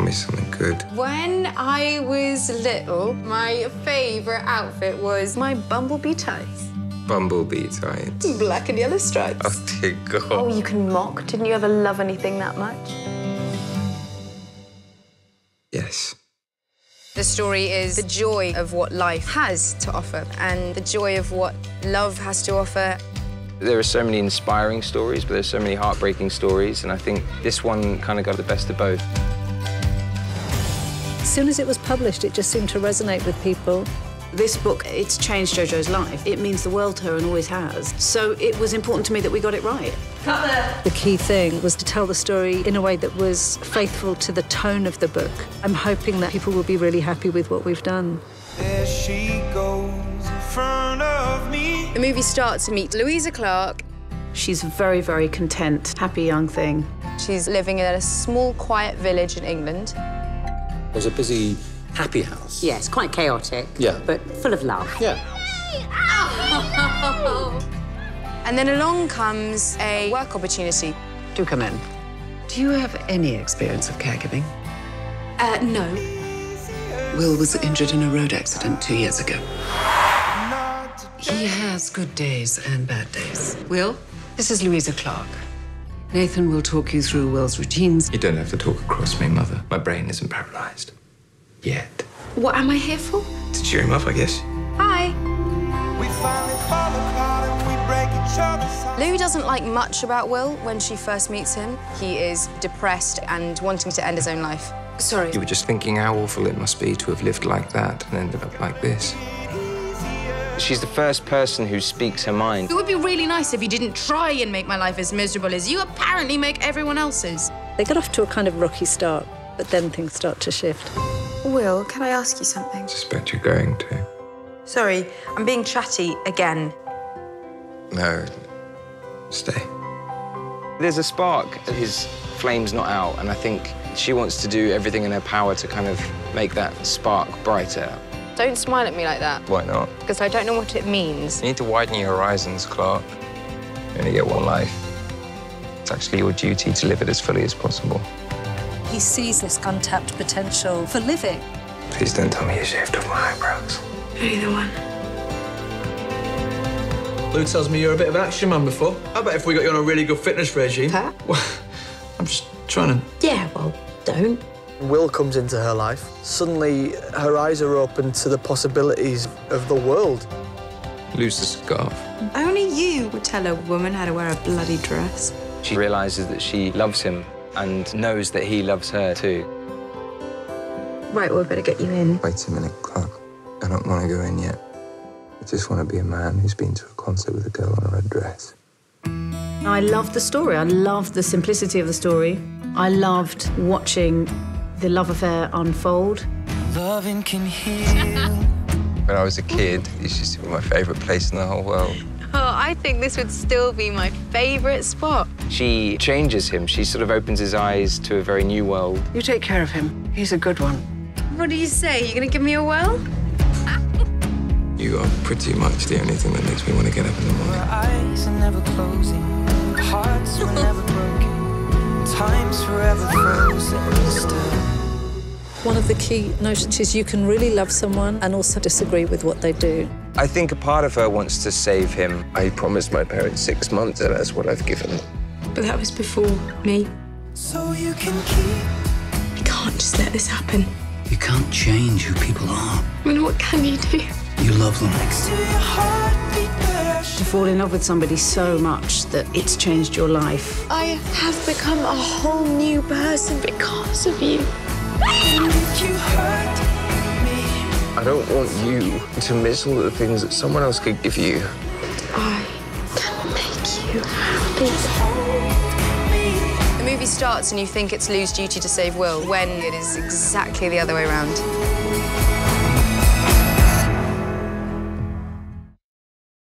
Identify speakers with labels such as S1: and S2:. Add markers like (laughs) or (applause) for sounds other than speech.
S1: tell me something good.
S2: When I was little, my favourite outfit was my bumblebee tights.
S1: Bumblebee tights.
S2: Black and yellow stripes.
S1: Oh, dear God.
S2: Oh, you can mock. Didn't you ever love anything that much?
S1: Yes.
S2: The story is the joy of what life has to offer and the joy of what love has to offer.
S3: There are so many inspiring stories, but there's so many heartbreaking stories, and I think this one kind of got the best of both.
S4: As soon as it was published, it just seemed to resonate with people.
S5: This book, it's changed Jojo's life. It means the world to her and always has. So it was important to me that we got it right.
S4: The key thing was to tell the story in a way that was faithful to the tone of the book. I'm hoping that people will be really happy with what we've done.
S6: There she goes in front of me.
S2: The movie starts to meet Louisa Clark.
S5: She's a very, very content, happy young thing.
S2: She's living in a small, quiet village in England.
S7: There's a busy, happy house.
S8: Yes, quite chaotic.
S7: Yeah.
S8: But full of love.
S7: Yeah. (laughs)
S2: And then along comes a work opportunity.
S9: Do come in. Do you have any experience of caregiving?
S2: Uh, no.
S9: Will was injured in a road accident two years ago. He has good days and bad days. Will, this is Louisa Clark. Nathan will talk you through Will's routines.
S1: You don't have to talk across me, Mother. My brain isn't paralyzed. Yet.
S2: What am I here for?
S1: To cheer him up, I guess.
S2: Hi.
S6: We finally fall apart and we break each other's.
S2: Lou doesn't like much about Will when she first meets him. He is depressed and wanting to end his own life. Sorry.
S1: You were just thinking how awful it must be to have lived like that and ended up like this.
S3: She's the first person who speaks her mind.
S2: It would be really nice if you didn't try and make my life as miserable as you apparently make everyone else's.
S4: They got off to a kind of rocky start, but then things start to shift.
S2: Will, can I ask you something?
S1: I suspect you're going to.
S2: Sorry, I'm being chatty again.
S1: No. Stay.
S3: There's a spark. His flame's not out, and I think she wants to do everything in her power to kind of make that spark brighter.
S2: Don't smile at me like that,
S1: Why not?
S2: because I don't know what it means.
S1: You need to widen your horizons, Clark. You only get one life. It's actually your duty to live it as fully as possible.
S4: He sees this untapped potential for living.
S1: Please don't tell me you shaved off my eyebrows.
S2: Either one.
S10: Lou tells me you're a bit of an action man before. How about if we got you on a really good fitness regime?
S8: Huh?
S10: Well, (laughs) I'm just trying to.
S8: Yeah, well, don't.
S11: Will comes into her life. Suddenly, her eyes are open to the possibilities of the world.
S1: Lose the scarf.
S2: Only you would tell a woman how to wear a bloody dress.
S3: She realizes that she loves him and knows that he loves her too.
S2: Right, well, we better get you in.
S1: Wait a minute, Clark. I don't want to go in yet. I just want to be a man who's been to a concert with a girl in a red dress.
S5: I loved the story. I loved the simplicity of the story. I loved watching the love affair unfold.
S6: Loving can heal.
S1: When I was a kid, it used to be my favourite place in the whole world.
S2: Oh, I think this would still be my favourite spot.
S3: She changes him. She sort of opens his eyes to a very new world.
S9: You take care of him. He's a good one.
S2: What do you say? You gonna give me a well?
S1: You are pretty much the only thing that makes me want to get up in the morning.
S6: Our eyes are never closing. Hearts were never broken. Time's forever frozen still.
S4: One of the key notions is you can really love someone and also disagree with what they do.
S1: I think a part of her wants to save him. I promised my parents six months, and that's what I've given them.
S2: But that was before me.
S6: So you can keep.
S2: You can't just let this happen.
S9: You can't change who people are.
S2: I mean, what can you do?
S9: You love them.
S6: Next to your heartbeat
S5: To fall in love with somebody so much that it's changed your life.
S2: I have become a whole new person because of you.
S1: I don't want you to miss all the things that someone else could give you.
S2: I can make you happy. The movie starts and you think it's Lou's duty to save Will, when it is exactly the other way around.